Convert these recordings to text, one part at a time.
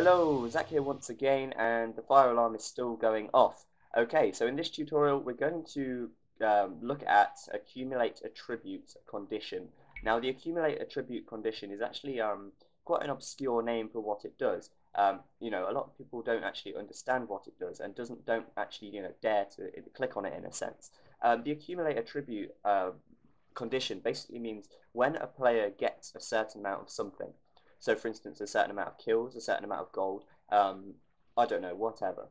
Hello, Zach here once again, and the fire alarm is still going off. Okay, so in this tutorial we're going to um, look at accumulate attribute condition. Now the accumulate attribute condition is actually um, quite an obscure name for what it does. Um, you know, a lot of people don't actually understand what it does and doesn't don't actually you know dare to click on it in a sense. Um, the accumulate attribute uh, condition basically means when a player gets a certain amount of something. So, for instance, a certain amount of kills, a certain amount of gold, um, I don't know, whatever.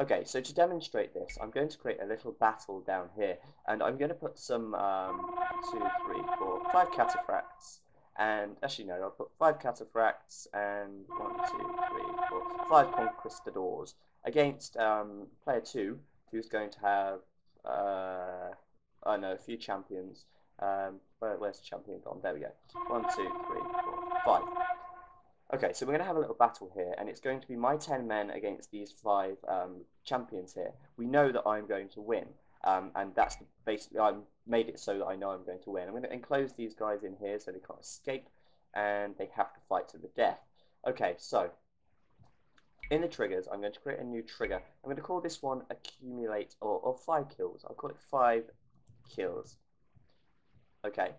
Okay, so to demonstrate this, I'm going to create a little battle down here, and I'm going to put some um, two, three, four, five cataphracts, and actually no, I'll put five cataphracts and one, two, three, four, five conquistadors against um, player two, who's going to have uh, I know a few champions. Um, where, where's the champion gone? There we go. One, two, five. Okay, so we're going to have a little battle here, and it's going to be my 10 men against these five um, champions here. We know that I'm going to win, um, and that's basically, I've made it so that I know I'm going to win. I'm going to enclose these guys in here so they can't escape, and they have to fight to the death. Okay, so in the triggers, I'm going to create a new trigger. I'm going to call this one accumulate, or, or five kills. I'll call it five kills. Okay.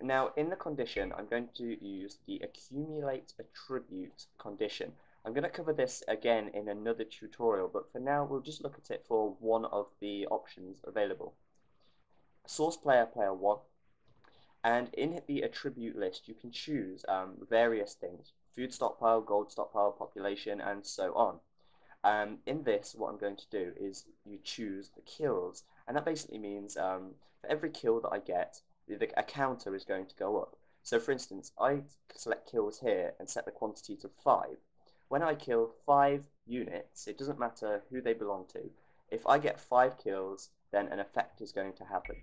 Now, in the condition, I'm going to use the accumulate attribute condition. I'm going to cover this again in another tutorial, but for now, we'll just look at it for one of the options available. Source player, player 1. And in the attribute list, you can choose um, various things. Food stockpile, gold stockpile, population, and so on. Um, in this, what I'm going to do is you choose the kills, and that basically means um, for every kill that I get, the, a counter is going to go up. So for instance, I select kills here and set the quantity to 5. When I kill 5 units, it doesn't matter who they belong to, if I get 5 kills, then an effect is going to happen.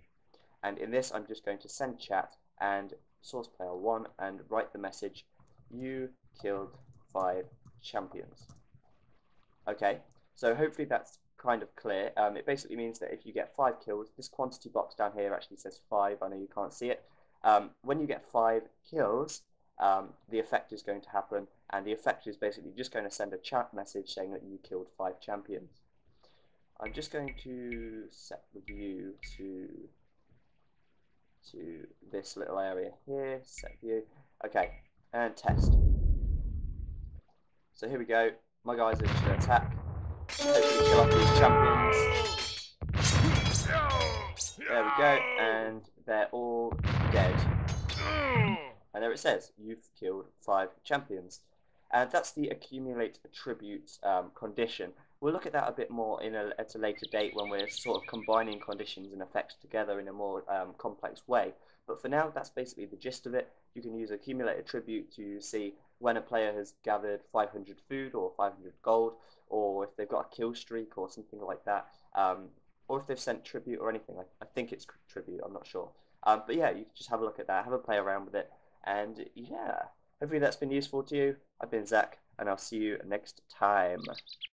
And in this, I'm just going to send chat and source player 1 and write the message, you killed 5 champions. Okay, so hopefully that's kind of clear. Um, it basically means that if you get five kills, this quantity box down here actually says five. I know you can't see it. Um, when you get five kills, um, the effect is going to happen, and the effect is basically just going to send a chat message saying that you killed five champions. I'm just going to set the view to to this little area here, set view. Okay, and test. So here we go my guys are to attack. Hopefully kill off these champions. There we go, and they're all dead. And there it says, you've killed five champions. And that's the accumulate attributes um, condition. We'll look at that a bit more in a, at a later date when we're sort of combining conditions and effects together in a more um, complex way. But for now, that's basically the gist of it. You can use accumulate attribute to see when a player has gathered 500 food or 500 gold, or if they've got a kill streak or something like that, um, or if they've sent tribute or anything. I, I think it's tribute, I'm not sure. Um, but yeah, you just have a look at that, have a play around with it, and yeah, hopefully that's been useful to you. I've been Zach, and I'll see you next time.